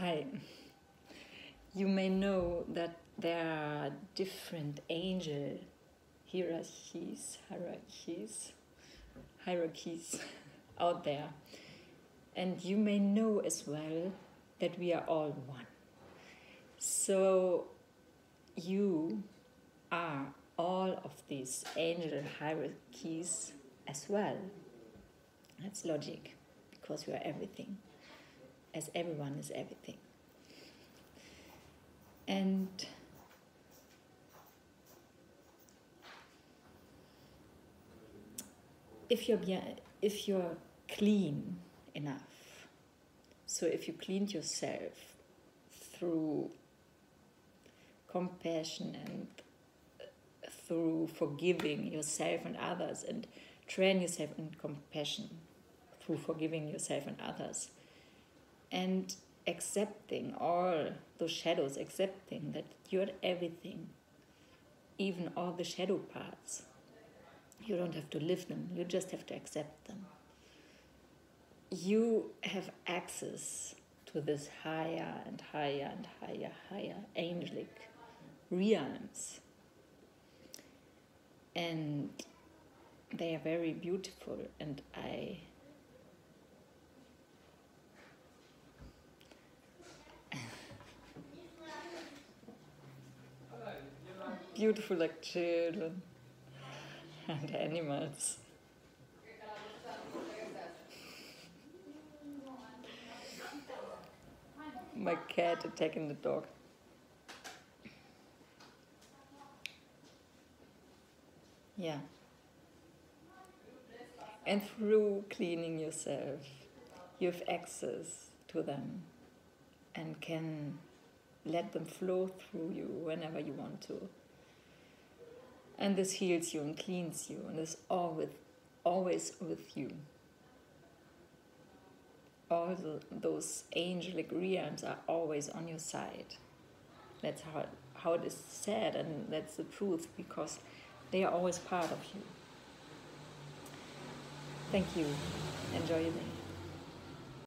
Hi. You may know that there are different angel hierarchies, hierarchies, hierarchies out there. And you may know as well that we are all one. So you are all of these angel hierarchies as well. That's logic, because we are everything, as everyone is everything. And if you're if you're clean enough, so if you cleaned yourself through compassion and uh, through forgiving yourself and others and train yourself in compassion through forgiving yourself and others and accepting all those shadows, accepting that you're everything, even all the shadow parts. You don't have to live them, you just have to accept them. You have access to this higher and higher and higher, higher angelic realms. And they are very beautiful, and I beautiful like children and animals. My cat attacking the dog. Yeah. And through cleaning yourself, you have access to them and can let them flow through you whenever you want to. And this heals you and cleans you and is always, always with you. All the, those angelic realms are always on your side. That's how, how it is said, and that's the truth because they are always part of you. Thank you. Enjoy your day.